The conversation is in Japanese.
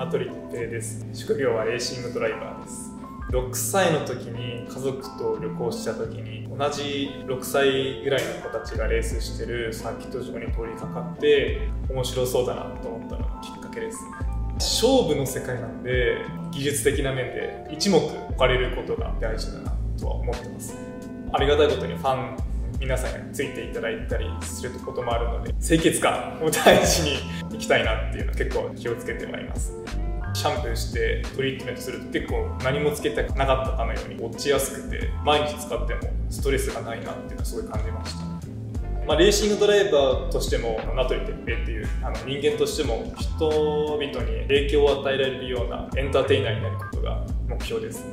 名取哲平です。職業はレーシングドライバーです。6歳の時に家族と旅行した時に同じ6歳ぐらいの子たちがレースしてるサーキット場に通りかかって面白そうだなと思ったのがきっかけです。勝負の世界なんで技術的な面で一目置かれることが大事だなとは思ってます。ありがたいことにファン皆さんについていただいたりすることもあるので清潔感を大事にきたいなっていうのは結構気をつけてはいます。シャンプーしてトリートメントすると結構何もつけてなかったかのように落ちやすくて毎日使ってもストレスがないなっていうのはすごい感じました。まあ、レーシングドライバーとしても名取哲平っていうあの人間としても人々に影響を与えられるようなエンターテイナーになることが目標です。